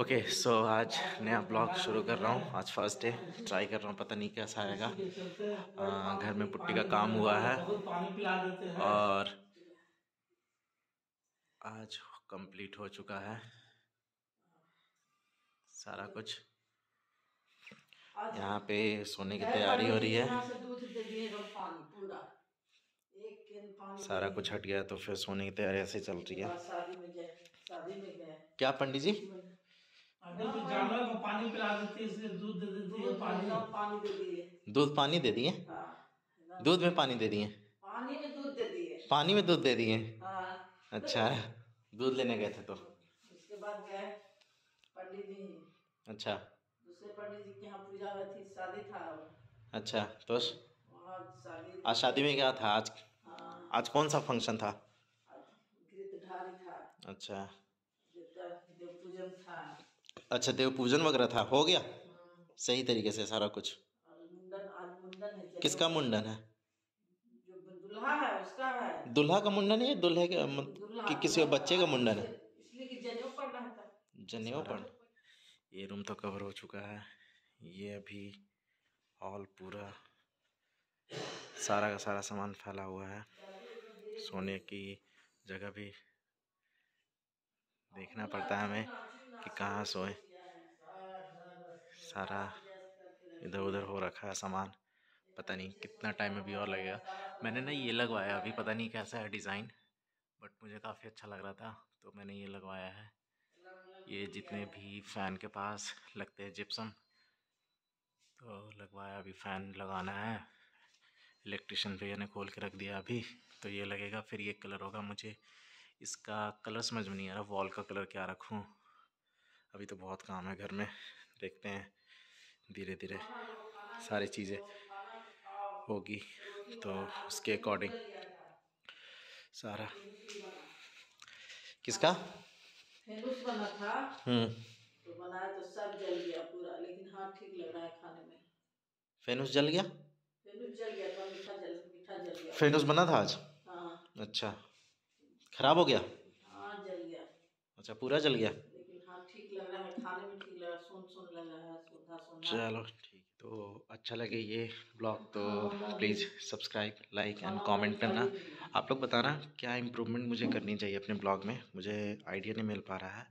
Okay so आज नया blog शुरू कर रहा हूँ। आज फ़र्स्ट डे ट्राई कर रहा हूँ, पता नहीं कैसा आएगा। घर में पुट्टी का काम हुआ है और आज कंप्लीट हो चुका है सारा कुछ। यहाँ पे सोने की तैयारी हो रही है। सारा कुछ हट गया तो फिर सोने की तैयारी ऐसे चल रही है। क्या पंडित जी? जानवर को पानी पिला देते इसलिए दूध दे देते पानी। दूध पानी दे दिए? हाँ, दूध में पानी दे दिए? पानी में दूध दे दिए। पानी में दूध दे दिए? हाँ। अच्छा दूध लेने गए थे तो? उसके बाद गए पंडित जी। अच्छा। दूसरे पंडित जी के यहाँ पूजा हुई थी शादी था। अच्छा तो आज शादी में क्या था? आज हाँ। आज कौन सा फ़ंक्शन था? अच्छा। पूजन था। अच्छा देव पूजन वगैरह था हो गया? सही तरीके से सारा कुछ। किसका मुंडन है? दुल्हा है उसका है। दुल्हा का मुंडन है दुल्हे के कि किसी बच्चे का मुंडन है? जनेऊ पढ़। ये रूम तो कवर हो चुका है ये अभी हॉल पूरा सारा का सारा सामान फैला हुआ है। सोने की जगह भी देखना पड़ता है हमें। कि कहाँ सोए? सारा इधर उधर हो रखा है सामान। पता नहीं कितना टाइम अभी और लगेगा। मैंने ना ये लगवाया, अभी पता नहीं कैसा है डिज़ाइन बट मुझे काफ़ी अच्छा लग रहा था तो मैंने ये लगवाया है। ये जितने भी फ़ैन के पास लगते हैं जिप्सम तो लगवाया, अभी फ़ैन लगाना है। इलेक्ट्रिशियन भैया ने खोल के रख दिया अभी तो ये लगेगा, फिर ये कलर होगा मुझे। इसका कलर समझ में नहीं आ रहा वॉल का कलर क्या रखूँ? अभी तो बहुत काम है घर में देखते हैं धीरे धीरे सारी चीज़ें होगी तो उसके अकॉर्डिंग सारा। किसका? बना था। हम्म। तो बनाया तो सब जल गया पूरा लेकिन हाँ ठीक लग रहा है खाने में। फेनुस जल गया? फेनुस जल गया तो मीठा जल मीठा जल गया। फेनुस बना था आज? हाँ। अच्छा। खराब हो गया? हाँ जल गया। अच्छा पूरा जल गया? चलो ठीक तो अच्छा लगे ये ब्लॉग तो please subscribe like and comment करना। आप लोग बताना क्या इम्प्रूवमेंट मुझे करनी चाहिए अपने ब्लॉग में? मुझे आइडिया नहीं मिल पा रहा है।